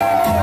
you